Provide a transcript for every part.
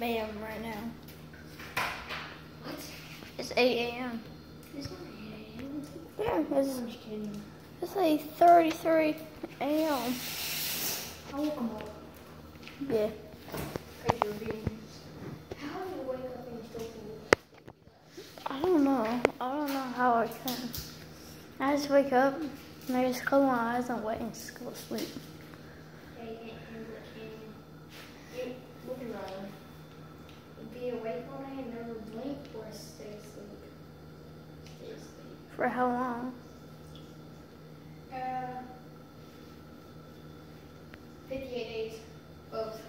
8 a.m. right now. What? It's 8 a.m. It's not 8 a.m. Yeah, it's, I'm just kidding. it's like 33 a.m. I woke up. Yeah. Because you're being. How do you wake up and still I don't know. I don't know how I can. I just wake up and I just close my eyes and wait and go to sleep. Yeah, you can't handle it, can you? You would you rather be awake all day and never blink or stay asleep? Stay asleep. For how long? Uh, 58 days. Both.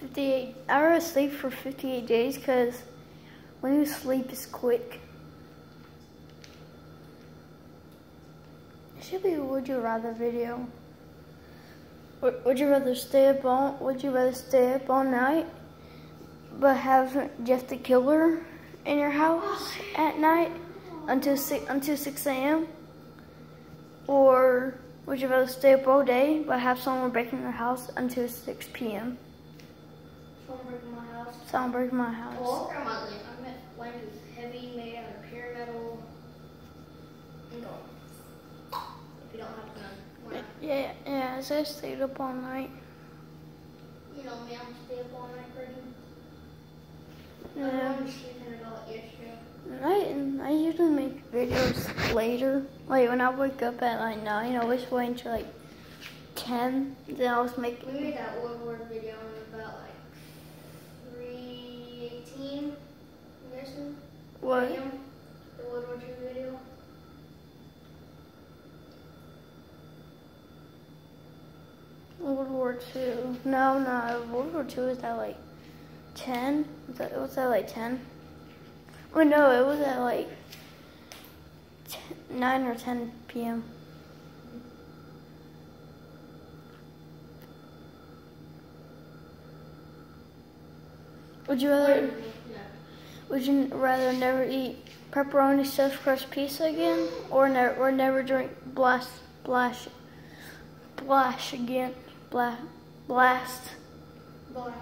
58. I rather sleep for 58 days because when you sleep, it's quick. It should be a would you rather video. Would would you rather stay up all Would you rather stay up all night, but have Jeff the Killer in your house at night until six until 6 a.m. Or would you rather stay up all day but have someone breaking your house until 6 p.m. Someone breaking my house. Someone breaking my house. Well, I'm my lamp. I meant heavy, made out of pure metal. If you don't have a gun. Yeah, yeah, so I stayed up all night. You know me, I'm stay up all night pretty. Yeah. I'm sleeping about yesterday. I, I usually make videos later. Like when I wake up at like 9, I always wait until like 10. Then I always make We made that Woodward video in about like 318. I'm guessing. what? The Woodward 2 video. World War Two. No, no, World War Two is that like 10. Was that, like 10? Oh no, it was at like 10, 9 or 10 p.m. Would you rather? Would you rather never eat pepperoni stuffed crust pizza again, or never or never drink blast blast blast again, blast blast Black.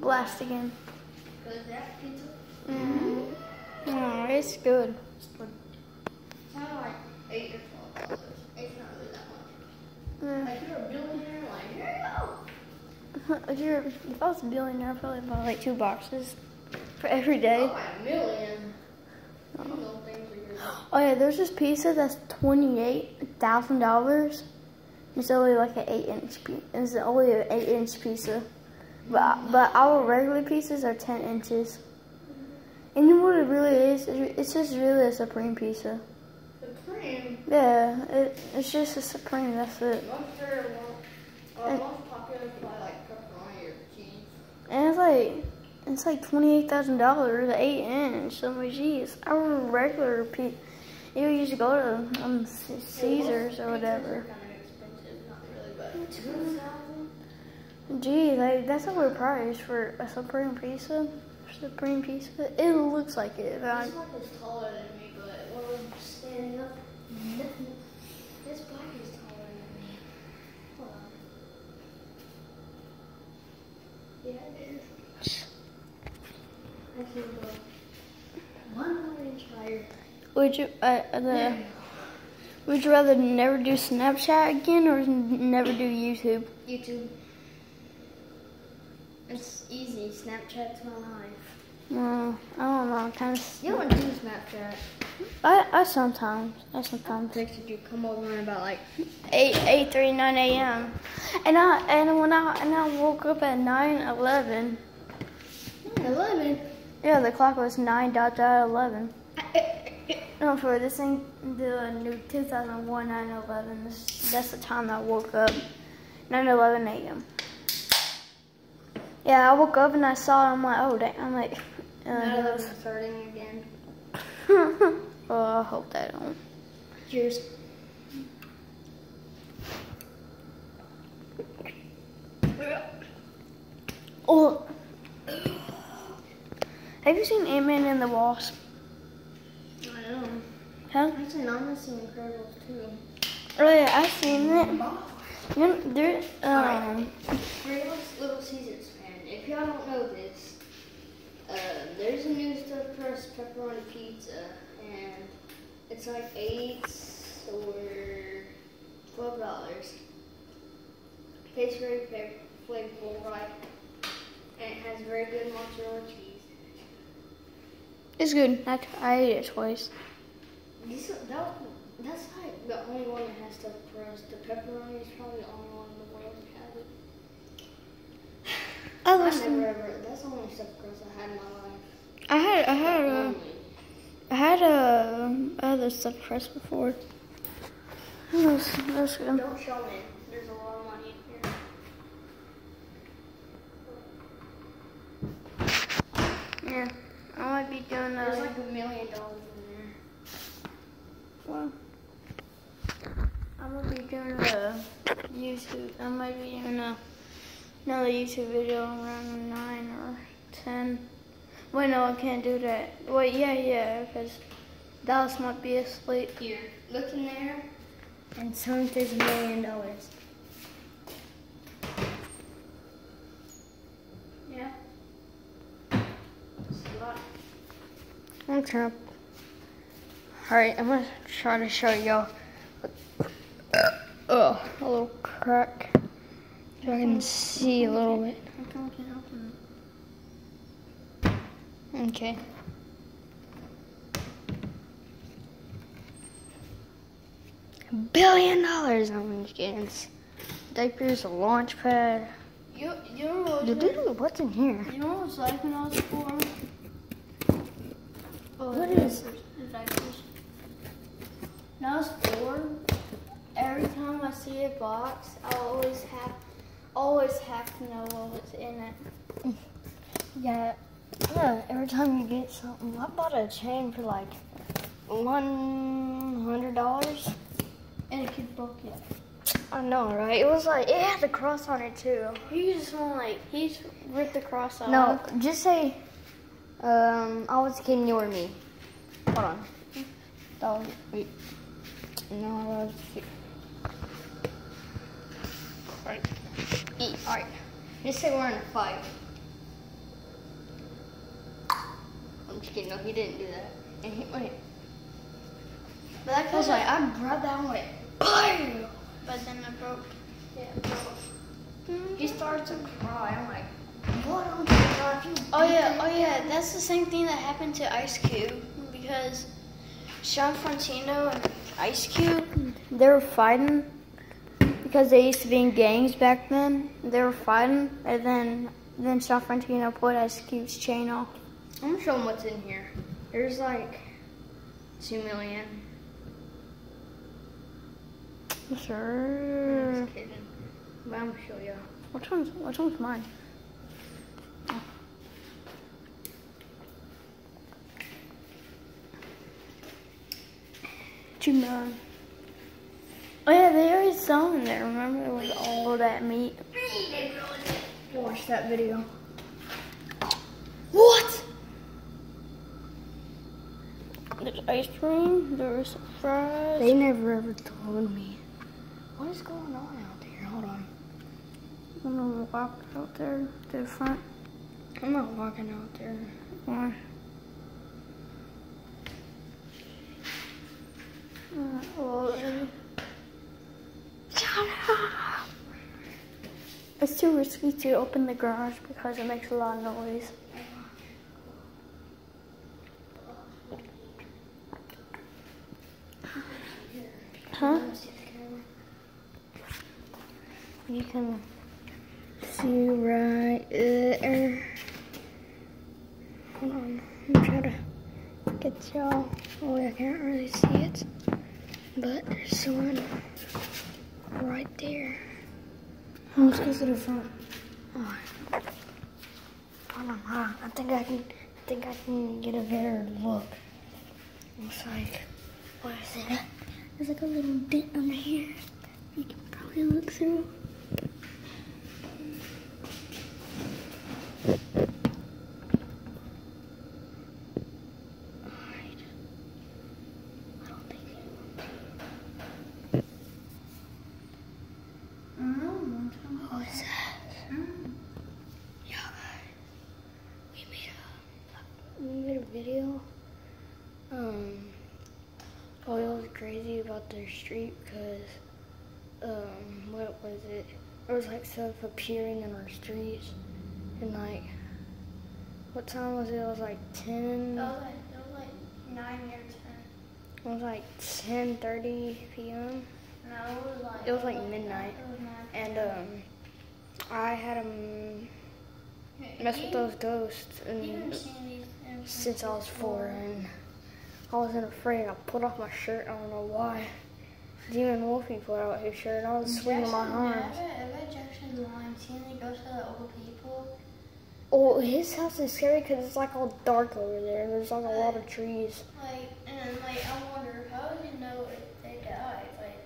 Blast again? Because that pizza. Mm. Oh, it's good. It's kind of like 8 or 12 dollars. It's not really that much. Mm. Like you're a billionaire, like, here you go. If you're if I was a billionaire, I'd probably buy like two boxes for every day. Oh, a million. Good. Oh yeah, there's this pizza that's twenty eight thousand dollars. It's only like an eight inch piece. It's only an eight inch pizza, but but our regular pieces are ten inches. And you know what it really is? It's just really a supreme pizza. Supreme. Yeah, it, it's just a supreme. That's it. Most are more, most popular like pepperoni or cheese. And it's like it's like twenty eight thousand dollars, eight inch. So my geez, our regular pizza. You used to go to um, Caesars or whatever. Kind of really, thousand. Gee, like that's overpriced for a supreme pizza. Supreme pizza. It looks like it. I, This one is taller than me, but when we're standing up, nothing. This black is taller than me. Hold on. Yeah, it is. I can go one more inch higher. would you uh, uh, the would you rather never do Snapchat again or never do YouTube? YouTube. It's easy. Snapchat's my life. No, I don't know. Kind of. You don't do Snapchat. I I sometimes I I sometimes texted you come over in about like eight eight thirty nine a.m. And I and when I and I woke up at nine eleven. 11. Yeah, the clock was nine dot dot eleven. No, for this thing, the new 2001 9/11. That's the time I woke up, 9:11 a.m. Yeah, I woke up and I saw it. I'm like, oh dang! I'm like, uh, Now that I'm starting again. oh, I hope that don't. Cheers. Oh, have you seen Ant-Man and the Wasp? I know. Huh? Actually, I'm missing Incredibles too. Oh yeah, I've seen it. You know, there, um, Little, Little Caesars. If y'all don't know this, uh, there's a new stuffed crust pepperoni pizza, and it's like eight or twelve dollars. Tastes very flavorful, right? And it has very good mozzarella cheese. it's good. I, I ate it twice. This, that, that's like the only one that has stuffed crust. The pepperoni is probably the only one in the world that has it. I I never ever. That's the only stuffed crust I had in my life. I had, I had, a, Only. Had a other stuffed crust before. That was, that was good. Don't show me. There's a lot of money in here. Yeah, I might be doing that. There's like a million dollars in there. Well, I'm gonna be doing a YouTube. I might be doing a, another YouTube video around nine or ten. Wait, no, I can't do that. Wait, yeah, yeah, because Dallas might be asleep. Here, look in there, and if there's a million dollars. Yeah. It's a lot. I'm trying. Alright, I'm gonna try to show y'all. Oh, a little crack. So I can see a little bit. How come we can't open Okay. A billion dollars on these games. Diapers, a launch pad. You, you know what? Dude, what's in here? You know what it was like when I was four? Oh, What the is- diapers, the diapers. When I was four, every time I see a box, I always have, always have to know what was in it. Yeah, yeah. Every time you get something, I bought a chain for like one hundred dollars. And it could broke it. I know, right? It was like it had the cross on it too. He just want like he's ripped the cross off. No, just say, um, I was kidding. You or me. Hold on. Dollar. Wait. No, I was. Alright. E. Alright. Just say we're in a fight. I'm just kidding. No, he didn't do that. And he went. But that I was like, I grabbed that went. BAM! but then it broke. Yeah, bro. Mm-hmm. He started to cry. I'm like, what oh on God? Oh, oh yeah, oh yeah, that's the same thing that happened to Ice Cube because Sean Frontino and Ice Cube they were fighting because they used to be in gangs back then. They were fighting, and then then Frontino put Ice Cube's chain off. I'm gonna show him what's in here. There's like two million. Sure. I'm just kidding. But I'm gonna show you. Which one's which one's mine? Two million. Oh yeah, they already saw in there. Remember, it was all that meat. Watch that video. What? There's ice cream. There's fries. They never ever told me. What is going on out there? Hold on. I'm gonna walk out there to the front. I'm not walking out there. Why? Uh, well, uh, It's too risky to open the garage because it makes a lot of noise. Huh? You can see right there. Hold on. I'm trying to get y'all. Oh, I can't really see it. But there's one right there. Let's go to the front. Oh. Hold. I think I can. I think I can get a better look. It's like, what is it? There's like a little dent under here. You can probably look through. Alright. I don't think it. Who's that? Yeah. We made a we made a video. Um. Oh, it was crazy about their street because um, what was it? There was like stuff appearing in our streets, and like, what time was it? It was like ten. It was like, it was like 9 or 10. It was like ten thirty p.m. No, it was like. It was like midnight. Was and um, I had um mess with those ghosts and haven't seen these in since I was four, and I wasn't afraid. I pulled off my shirt. I don't know why. Demon Wolfie put out his shirt. and I was swinging my arms. I bet, I bet Jackson's lying. Seeing the ghosts of the old people. Oh, his house is scary because it's like all dark over there. And there's like a lot of trees. Like, and like, I wonder how do you know if they died? Like,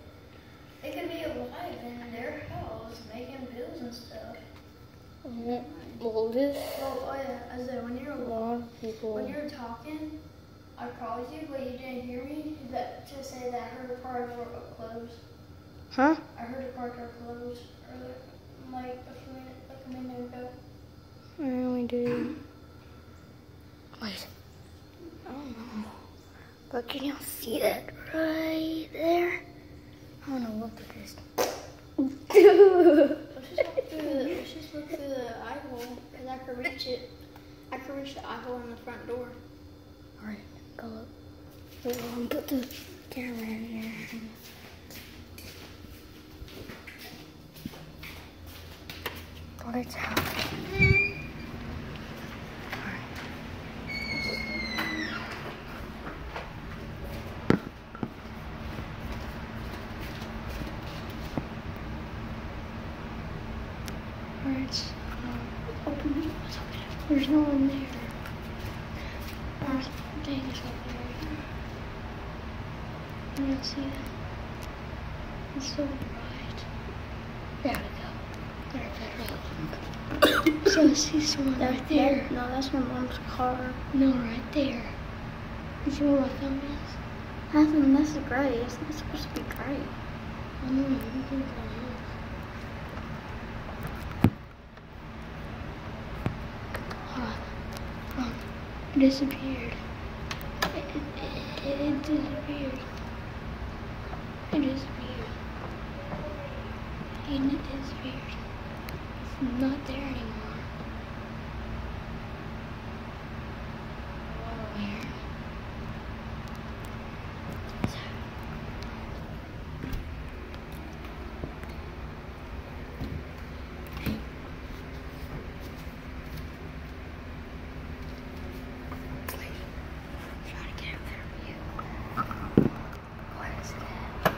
they could be alive in their house making bills and stuff. Mhm. Well, this Oh, oh yeah, I said when you're a alive. lot of people. When you're talking, I called you, but you didn't hear me. That to say that I heard a car door close. Huh? I heard a car door close earlier, like a few minutes, like a minute ago. I really do. Wait. I don't know. But can y'all see that right there? I don't know what that is. Let's just look through the, let's just look through the eye hole, cause I can reach it. I can reach the eye hole in the front door. Alright, go up. Wait, put the camera in here. Lights out. Alright, um, open it. There's no one there. Things up there. You don't see that? It's so bright. There we go. There we go. so I see someone right there. no, that's my mom's car. No, right there. You see where my thumb is? Nothing. That's gray. It's not supposed to be gray. I know, you think I on. It disappeared. It, it, disappeared. It disappeared. It disappeared. It's not there anymore. Where? Try to get a better view. What is that?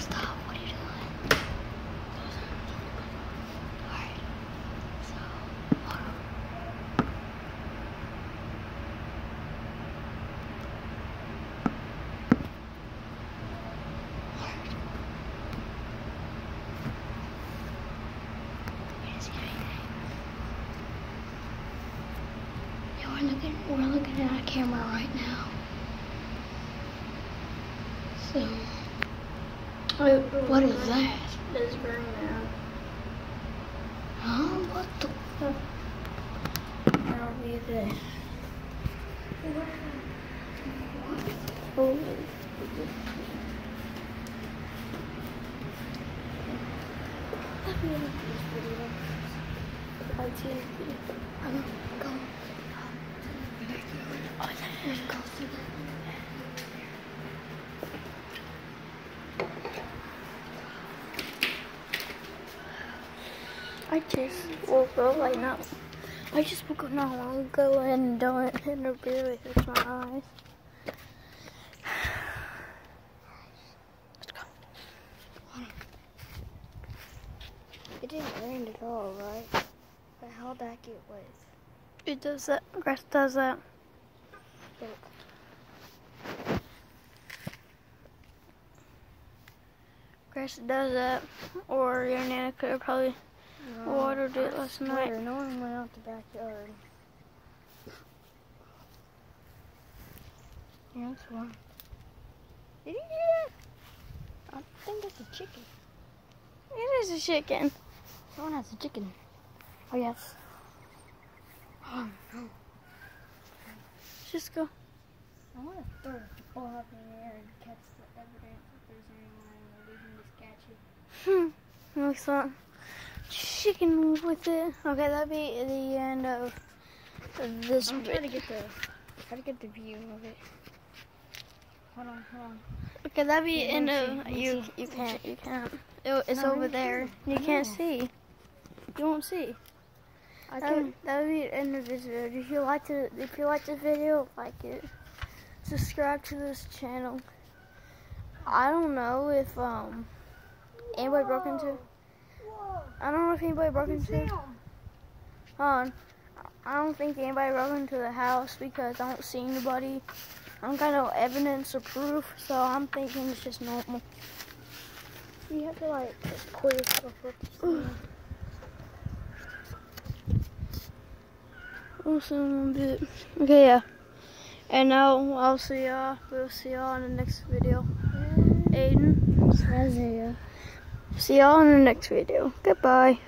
Stop, what are you doing? Alright. So, hold on. Alright. You didn't see anything. Yeah, we're looking we're looking at a camera right now. So what is that? It's very now. Huh? What the That'll be this. oh. I'm go. I just woke up like not. I just woke up not long ago and don't it barely hurts my eyes. Let's go. It didn't rain at all, right? But how that get wet? It does that. Grass does that. Grass does that. Or your nana could have probably watered it last night. No one went out the backyard. Yeah, that's one. Did you hear that? I think that's a chicken. It There's a chicken. Someone has a chicken. Oh yes. Oh no. Just go. I want to throw the ball up in the air and catch the evidence if there's anyone we can just catch it. Hmm. Looks like chicken move with it. Okay, that'd be the end of this I'm bit. trying to get the try to get the view of it. Hold on, hold on. Okay, that'd be Yeah, end of me see, let me you. see, You can't. You can't. It, it's No, over there. You can't see. You won't see. I Um, that would be the end of this video. If you liked it, if you liked the video, like it. Subscribe to this channel. I don't know if um anybody broke into. I don't know if anybody broke into. Hold on. I don't think anybody broke into the house because I don't see anybody. I don't got no evidence or proof, so I'm thinking it's just normal. You have to like pull yourself up. Awesome bit. Okay, yeah. And now I'll see y'all. We'll see y'all in the next video. Aiden. Isaiah. See y'all in the next video. Goodbye.